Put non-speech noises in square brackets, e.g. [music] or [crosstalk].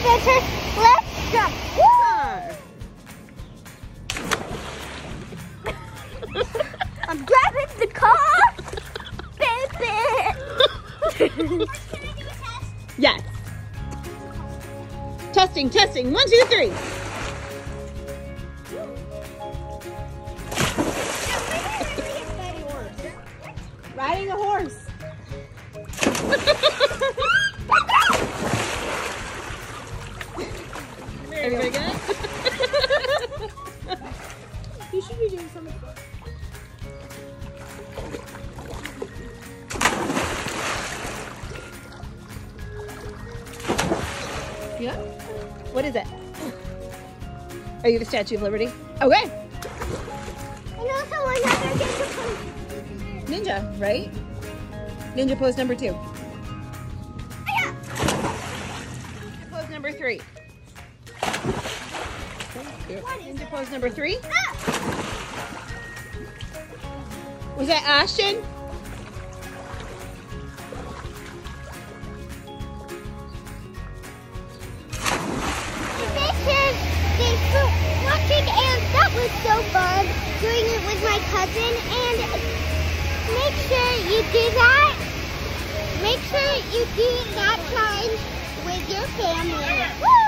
adventure. Let's jump. I'm grabbing the car, baby. Yes. Testing, testing. One, two, three. Riding a horse. Everybody good? [laughs] You should be doing something. Yeah. What is it? Are you the Statue of Liberty? Okay. And also another different Ninja, right? Ninja pose number two. Oh, yeah. Pose number three. Ninja pose number three. Was that Ashton? That was so fun doing it with my cousin and make sure you do that. Make sure you do that challenge with your family.